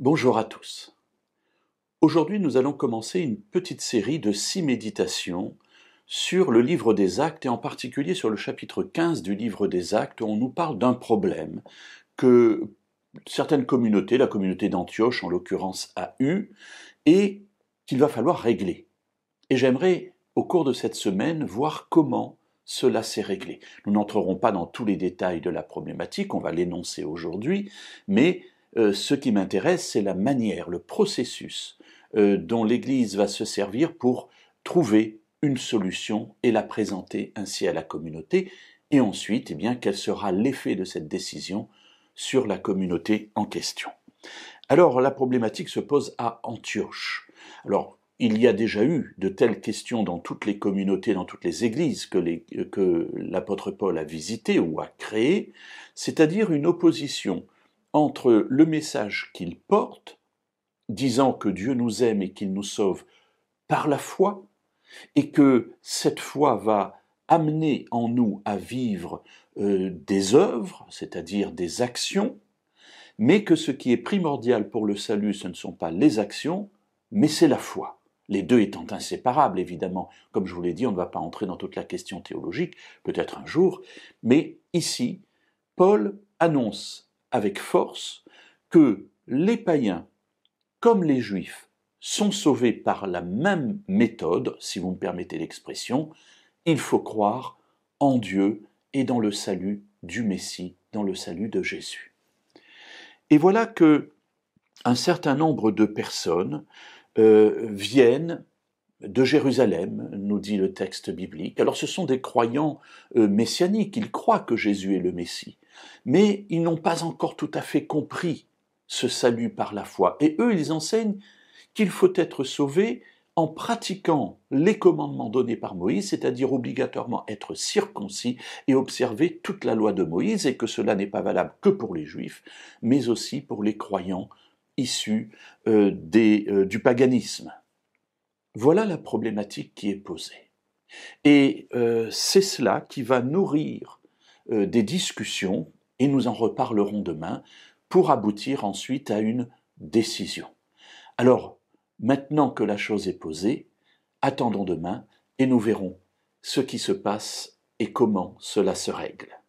Bonjour à tous. Aujourd'hui, nous allons commencer une petite série de six méditations sur le livre des actes et en particulier sur le chapitre 15 du livre des actes où on nous parle d'un problème que certaines communautés, la communauté d'Antioche en l'occurrence, a eu et qu'il va falloir régler. Et j'aimerais, au cours de cette semaine, voir comment cela s'est réglé. Nous n'entrerons pas dans tous les détails de la problématique, on va l'énoncer aujourd'hui, mais euh, ce qui m'intéresse, c'est la manière, le processus euh, dont l'Église va se servir pour trouver une solution et la présenter ainsi à la communauté, et ensuite, eh bien, quel sera l'effet de cette décision sur la communauté en question. Alors, la problématique se pose à Antioche. Alors, il y a déjà eu de telles questions dans toutes les communautés, dans toutes les églises que, que l'apôtre Paul a visitées ou a créées, c'est-à-dire une opposition entre le message qu'il porte, disant que Dieu nous aime et qu'il nous sauve par la foi, et que cette foi va amener en nous à vivre euh, des œuvres, c'est-à-dire des actions, mais que ce qui est primordial pour le salut, ce ne sont pas les actions, mais c'est la foi. Les deux étant inséparables, évidemment. Comme je vous l'ai dit, on ne va pas entrer dans toute la question théologique, peut-être un jour, mais ici, Paul annonce avec force que les païens, comme les juifs, sont sauvés par la même méthode, si vous me permettez l'expression, il faut croire en Dieu et dans le salut du Messie, dans le salut de Jésus. Et voilà que un certain nombre de personnes euh, viennent de Jérusalem, nous dit le texte biblique. Alors ce sont des croyants euh, messianiques, ils croient que Jésus est le Messie, mais ils n'ont pas encore tout à fait compris ce salut par la foi. Et eux, ils enseignent qu'il faut être sauvé en pratiquant les commandements donnés par Moïse, c'est-à-dire obligatoirement être circoncis et observer toute la loi de Moïse, et que cela n'est pas valable que pour les juifs, mais aussi pour les croyants issus euh, euh, du paganisme. Voilà la problématique qui est posée. Et euh, c'est cela qui va nourrir des discussions, et nous en reparlerons demain, pour aboutir ensuite à une décision. Alors, maintenant que la chose est posée, attendons demain et nous verrons ce qui se passe et comment cela se règle.